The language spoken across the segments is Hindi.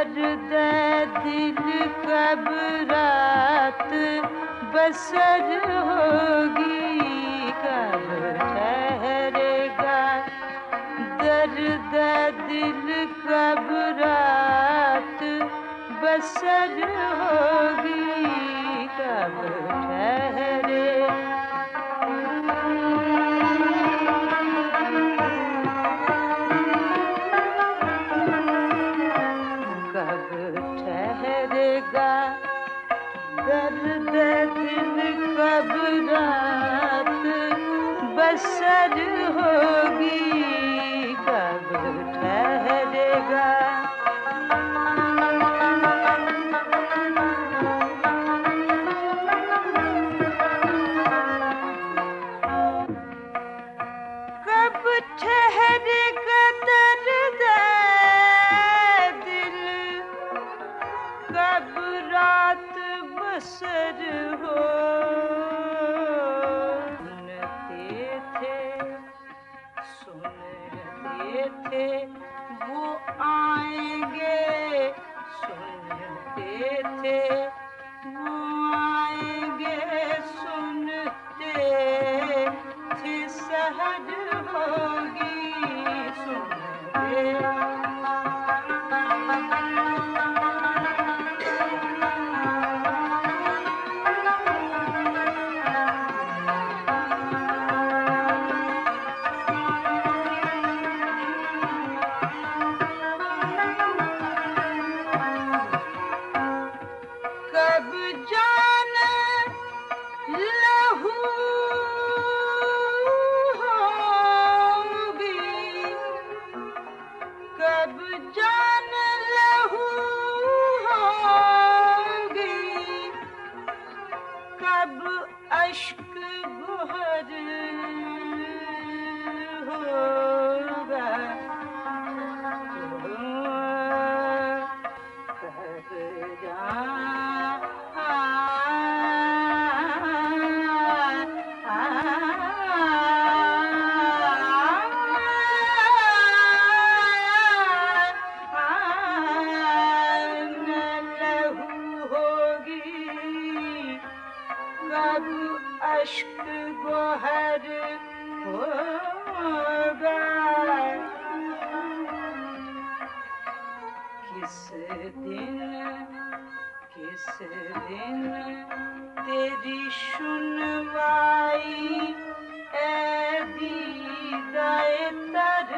दर्द दिल कब रात, बसर होगी कब ठहरेगा। दर्द दिल कब रात, बसर होगी कब ठहरे बसर होगी कब ठहरेगा? कब ठहरेगा दर्द दिल? कब रात बसर हो सुनते थे वो आएँगे सुनते थे वो आएँगे कब जान aşkı goherim ben Kisedin, kisedin Dedi şunu vay Edida etter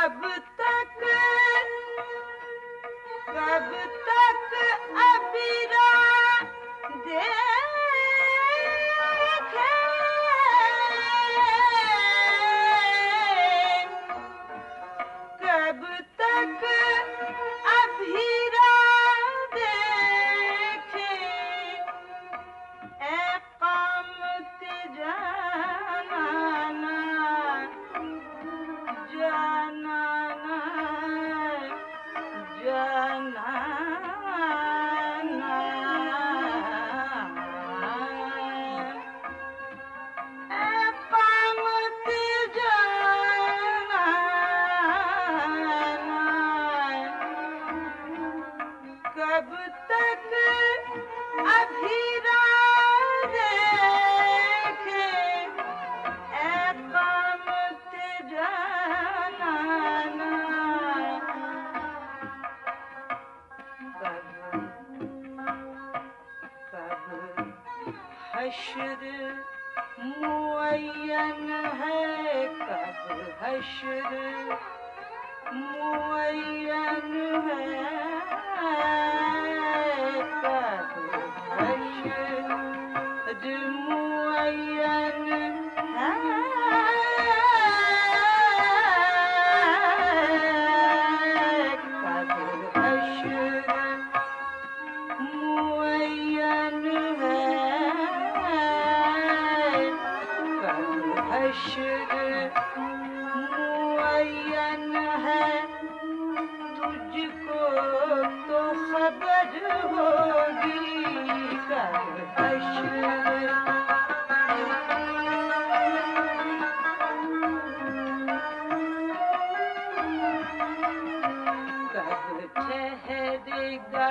कब मुअयन है कब हश्र मुअयन है हशर मुन है। तुझको तो खबर होगी कर ठहरेगा